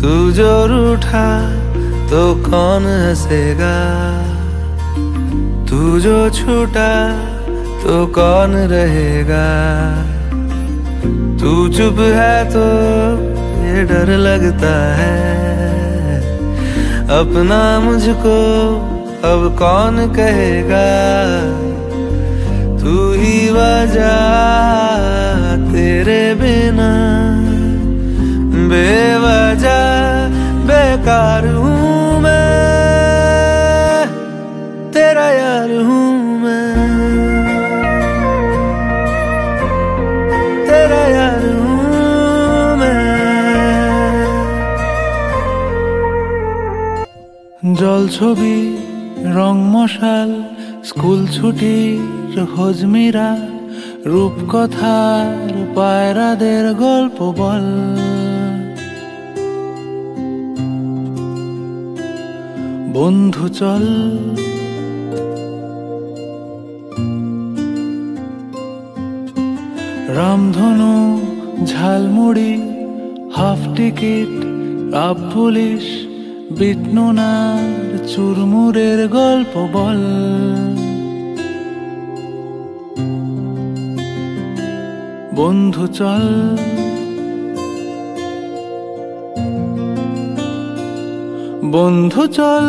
तू जो रूठा तो कौन हंसेगा? तू जो छूटा तो कौन रहेगा? तू चुप है तो ये डर लगता है। अपना मुझको अब कौन कहेगा? तू ही वजह बेकार हूँ मैं तेरा यार हूँ मैं तेरा यार हूँ मैं জল ছবি রং মশাল স্কুল ছুটির হজমিরা রূপকথার পায়রাদের গল্প বল বন্ধু চল। রামধনু ঝালমুড়ি হাফ টিকিট আপ পুলিশ বিটনুনার চুরমুরের গল্প বল। বন্ধু চল। বন্ধু চল।